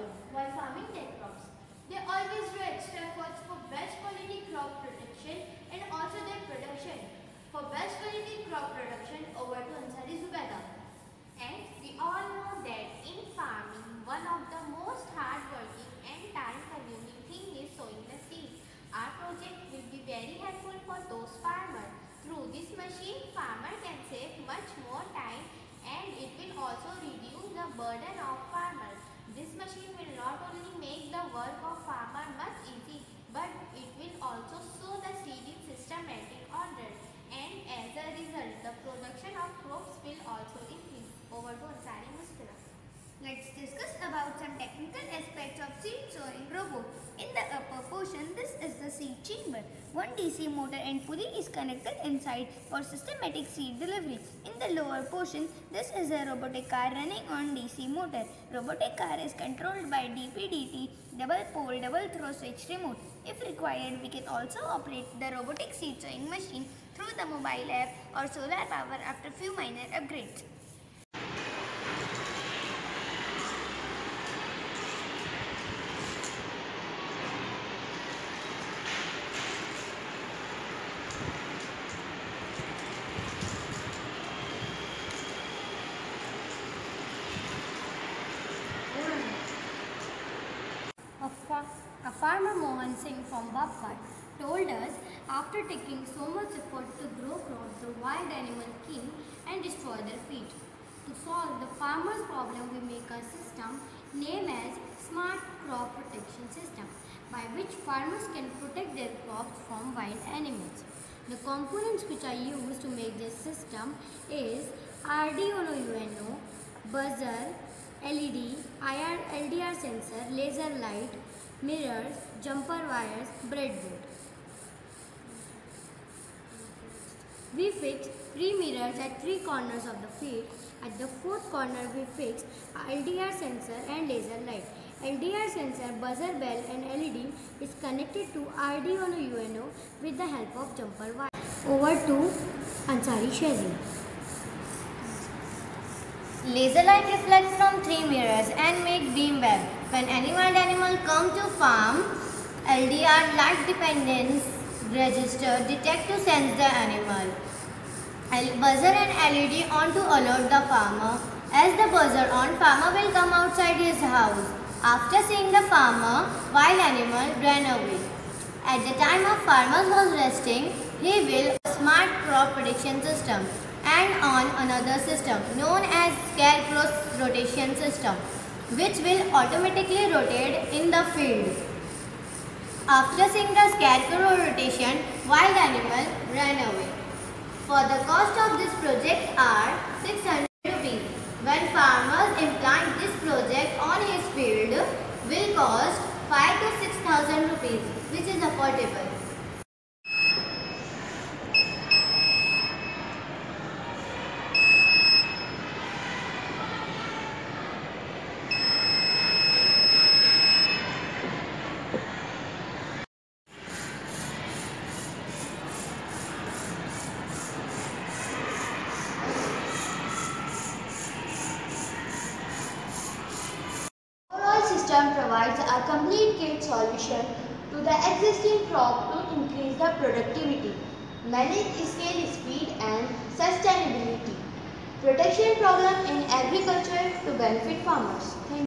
olive by farming their crops. They always do extra efforts for best quality crop production and also their production. For best quality crop production, over to Ansari Zubeda. And we all know that in farming, one of the most hardworking and time-consuming thing is sowing the seeds. Our project will be very helpful for those farmers. Through this machine, farmer can save much more time and it will also reduce the burden of this machine will not only make the work of farmer much easy, but it will also sow the seed in systematic order. And as a result, the production of crops will also increase. Over to Ansari Muskira. Let's discuss about some technical aspects of seed sowing robots. In the upper portion, this is the seed chamber. One DC motor and pulley is connected inside for systematic seed delivery. In the lower portion, this is a robotic car running on DC motor. Robotic car is controlled by DPDT, double pole, double throw switch remote. If required, we can also operate the robotic seed sowing machine through the mobile app or solar power after few minor upgrades. Farmer Mohan Singh from Bappat told us after taking so much effort to grow crops, the wild animal came and destroyed their feed. To solve the farmer's problem, we make a system named as Smart Crop Protection System, by which farmers can protect their crops from wild animals. The components which are used to make this system is Arduino UNO, buzzer, LED, IR, LDR sensor, laser light, mirrors, jumper wires, breadboard. We fix three mirrors at three corners of the field. At the fourth corner, we fix LDR sensor and laser light. LDR sensor, buzzer bell and LED is connected to Arduino UNO with the help of jumper wire. Over to Ansari Shazin. Laser light reflects from three mirrors and make beam web. When any wild animal come to farm, LDR light dependence register detect to sense the animal. Buzzer and LED on to alert the farmer. As the buzzer on, farmer will come outside his house. After seeing the farmer, wild animal ran away. At the time of farmers was resting, he will smart crop protection system and on another system known as scarecrow rotation system which will automatically rotate in the field. After seeing the scarecrow rotation, wild animal ran away. For the cost of this project are 600 rupees. When farmers implant this project on his field will cost 5 to 6000 rupees which is affordable. System provides a complete kit solution to the existing crop to increase the productivity, manage scale speed and sustainability, protection problem in agriculture to benefit farmers. Thank